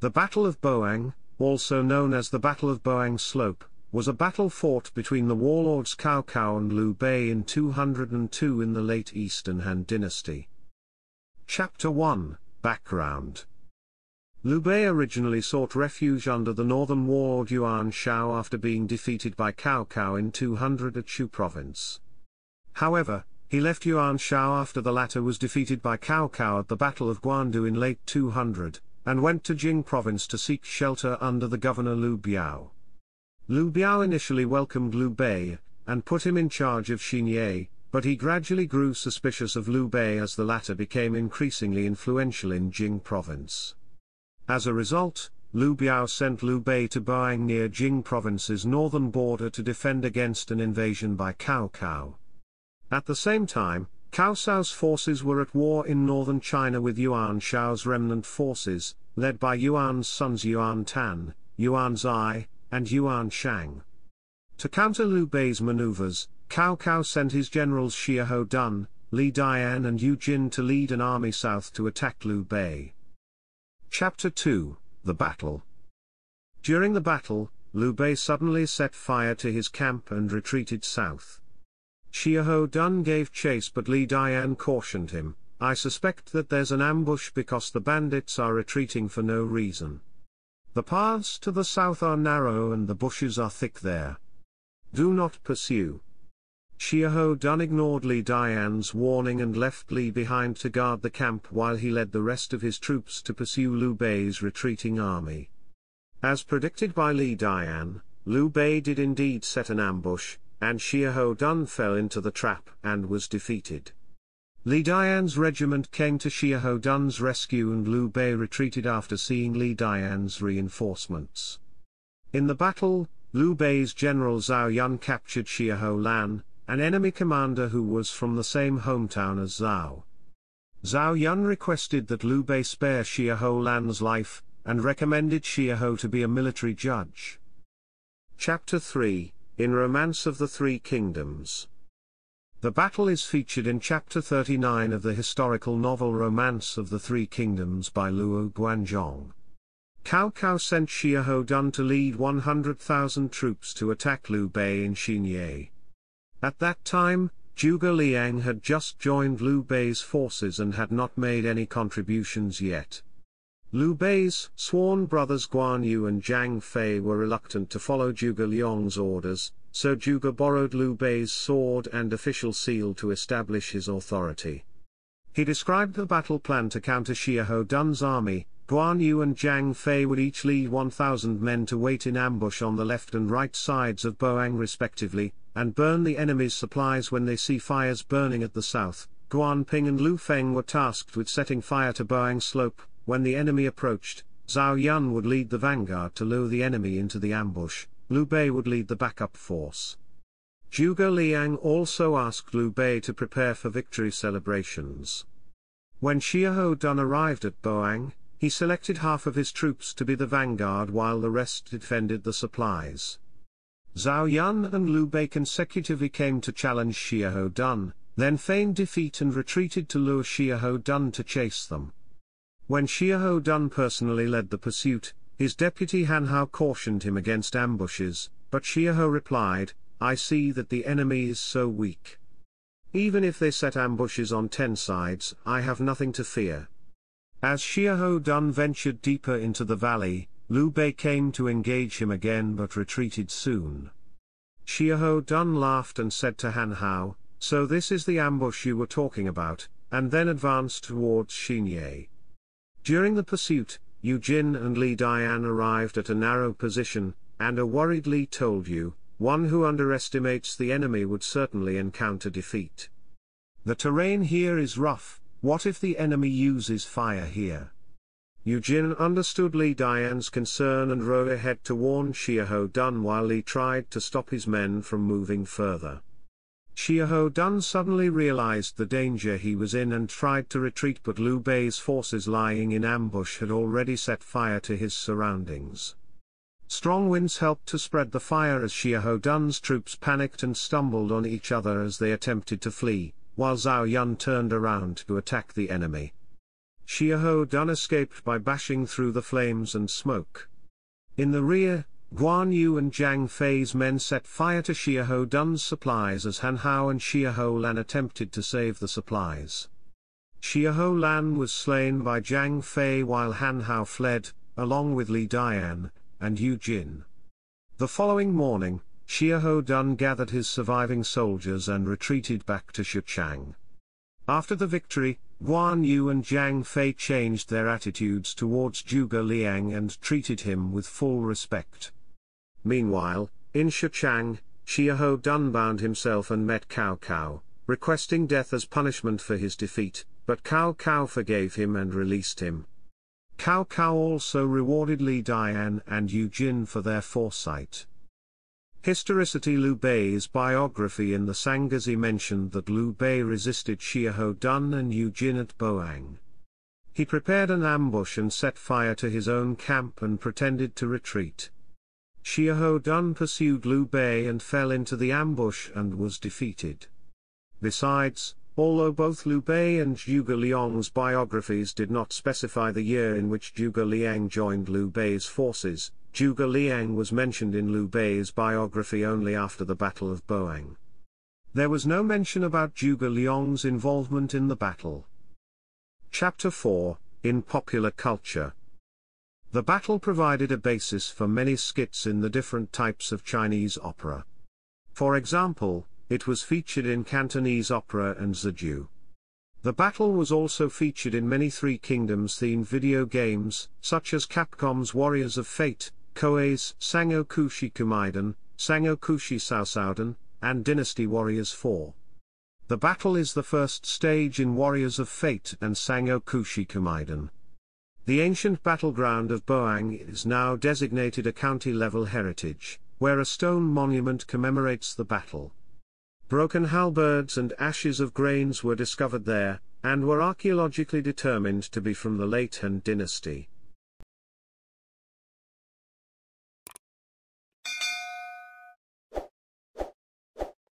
The Battle of Bowang, also known as the Battle of Bowang Slope, was a battle fought between the warlords Cao Cao and Liu Bei in 202 in the late Eastern Han Dynasty. Chapter 1 Background Liu Bei originally sought refuge under the northern warlord Yuan Shao after being defeated by Cao Cao in 200 at Xu province. However, he left Yuan Shao after the latter was defeated by Cao Cao at the Battle of Guandu in late 200, and went to Jing province to seek shelter under the governor Liu Biao. Liu Biao initially welcomed Liu Bei, and put him in charge of Xinye, but he gradually grew suspicious of Liu Bei as the latter became increasingly influential in Jing province. As a result, Liu Biao sent Liu Bei to Bowang near Jing province's northern border to defend against an invasion by Cao Cao. At the same time, Cao Cao's forces were at war in northern China with Yuan Shao's remnant forces, led by Yuan's sons Yuan Tan, Yuan Zai, and Yuan Shang. To counter Liu Bei's maneuvers, Cao Cao sent his generals Xiahou Dun, Li Dian and Yu Jin to lead an army south to attack Liu Bei. Chapter 2 The Battle During the battle, Liu Bei suddenly set fire to his camp and retreated south. Xiahou Dun gave chase but Li Dian cautioned him, I suspect that there's an ambush because the bandits are retreating for no reason. The paths to the south are narrow and the bushes are thick there. Do not pursue. Xiahou Dun ignored Li Dian's warning and left Li behind to guard the camp while he led the rest of his troops to pursue Liu Bei's retreating army. As predicted by Li Dian, Liu Bei did indeed set an ambush, and Xiahou Dun fell into the trap and was defeated. Li Dian's regiment came to Xiahou Dun's rescue and Liu Bei retreated after seeing Li Dian's reinforcements. In the battle, Liu Bei's general Zhao Yun captured Xiahou Lan, an enemy commander who was from the same hometown as Zhao. Zhao Yun requested that Liu Bei spare Xiahou Lan's life, and recommended Xiahou to be a military judge. Chapter 3 in Romance of the Three Kingdoms. The battle is featured in chapter 39 of the historical novel Romance of the Three Kingdoms by Luo Guanzhong. Cao Cao sent Xiahou Dun to lead 100,000 troops to attack Liu Bei in Xinye. At that time, Zhuge Liang had just joined Liu Bei's forces and had not made any contributions yet. Liu Bei's sworn brothers Guan Yu and Zhang Fei were reluctant to follow Zhuge Liang's orders, so Zhuge borrowed Liu Bei's sword and official seal to establish his authority. He described the battle plan to counter Xiahou Dun's army, Guan Yu and Zhang Fei would each lead 1,000 men to wait in ambush on the left and right sides of Bowang respectively, and burn the enemy's supplies when they see fires burning at the south. Guan Ping and Liu Feng were tasked with setting fire to Bowang Slope, when the enemy approached, Zhao Yun would lead the vanguard to lure the enemy into the ambush, Liu Bei would lead the backup force. Zhuge Liang also asked Liu Bei to prepare for victory celebrations. When Xiahou Dun arrived at Bowang, he selected half of his troops to be the vanguard while the rest defended the supplies. Zhao Yun and Liu Bei consecutively came to challenge Xiahou Dun, then feigned defeat and retreated to lure Xiahou Dun to chase them. When Xiahou Dun personally led the pursuit, his deputy Han Hao cautioned him against ambushes, but Xiahou replied, I see that the enemy is so weak. Even if they set ambushes on ten sides, I have nothing to fear. As Xiahou Dun ventured deeper into the valley, Liu Bei came to engage him again but retreated soon. Xiahou Dun laughed and said to Han Hao, So this is the ambush you were talking about, and then advanced towards Xinye. During the pursuit, Jin and Li Dian arrived at a narrow position, and a worried Li told you, one who underestimates the enemy would certainly encounter defeat. The terrain here is rough, what if the enemy uses fire here? Jin understood Li Dian's concern and rode ahead to warn Xiahou Dun while Li tried to stop his men from moving further. Xiahou Dun suddenly realized the danger he was in and tried to retreat but Liu Bei's forces lying in ambush had already set fire to his surroundings. Strong winds helped to spread the fire as Xiahou Dun's troops panicked and stumbled on each other as they attempted to flee, while Zhao Yun turned around to attack the enemy. Xiahou Dun escaped by bashing through the flames and smoke. In the rear, Guan Yu and Zhang Fei's men set fire to Xiahou Dun's supplies as Han Hao and Xiahou Lan attempted to save the supplies. Xiahou Lan was slain by Zhang Fei while Han Hao fled, along with Li Dian, and Yu Jin. The following morning, Xiahou Dun gathered his surviving soldiers and retreated back to Xuchang. After the victory, Guan Yu and Zhang Fei changed their attitudes towards Zhuge Liang and treated him with full respect. Meanwhile, in Xuchang, Xiahou Dun bound himself and met Cao Cao, requesting death as punishment for his defeat, but Cao Cao forgave him and released him. Cao Cao also rewarded Li Dian and Yu Jin for their foresight. Historicity Liu Bei's biography in the Sanguozhi mentioned that Liu Bei resisted Xiahou Dun and Yu Jin at Bowang. He prepared an ambush and set fire to his own camp and pretended to retreat. Xiahou Dun pursued Liu Bei and fell into the ambush and was defeated. Besides, although both Liu Bei and Zhuge Liang's biographies did not specify the year in which Zhuge Liang joined Liu Bei's forces, Zhuge Liang was mentioned in Liu Bei's biography only after the Battle of Bowang. There was no mention about Zhuge Liang's involvement in the battle. Chapter 4 In Popular Culture the battle provided a basis for many skits in the different types of Chinese opera. For example, it was featured in Cantonese opera and Ziju. The battle was also featured in many Three Kingdoms themed video games, such as Capcom's Warriors of Fate, Koei's Sangokushi Koumeiden, Sangokushi Sousouden, and Dynasty Warriors 4. The battle is the first stage in Warriors of Fate and Sangokushi Koumeiden. The ancient battleground of Bowang is now designated a county-level heritage, where a stone monument commemorates the battle. Broken halberds and ashes of grains were discovered there, and were archaeologically determined to be from the late Han dynasty.